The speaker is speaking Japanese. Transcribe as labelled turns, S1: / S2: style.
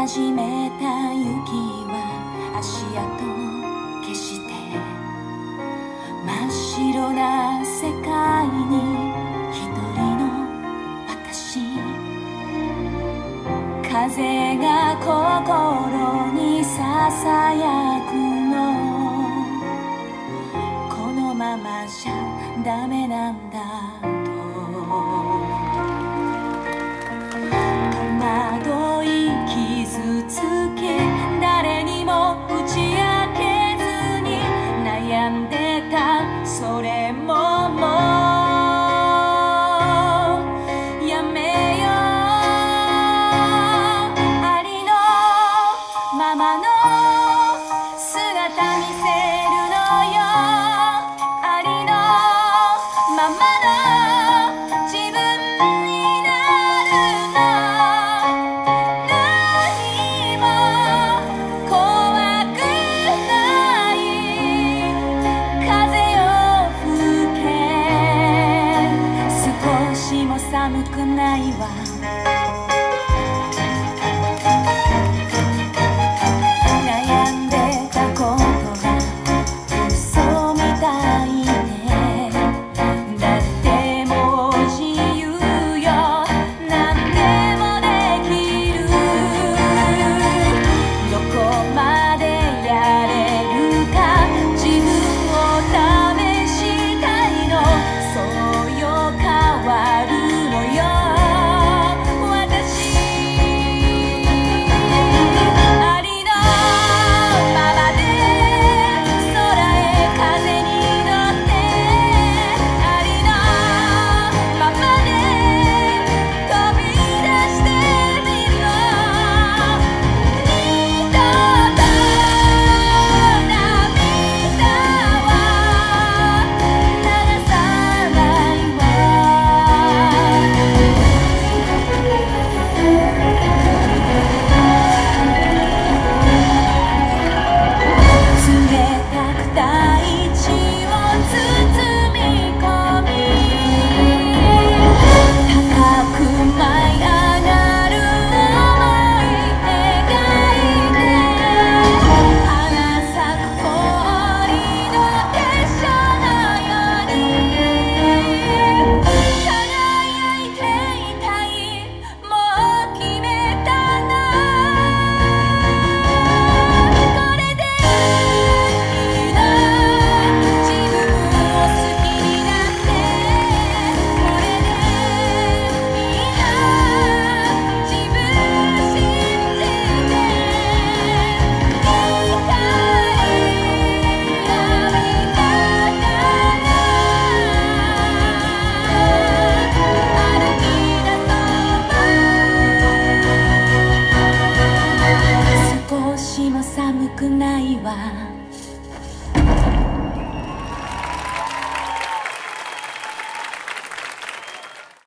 S1: 始めた雪は足跡消して真っ白な世界に一人の私風が心にささやくの。このままじゃダメなんだと。戸惑 so that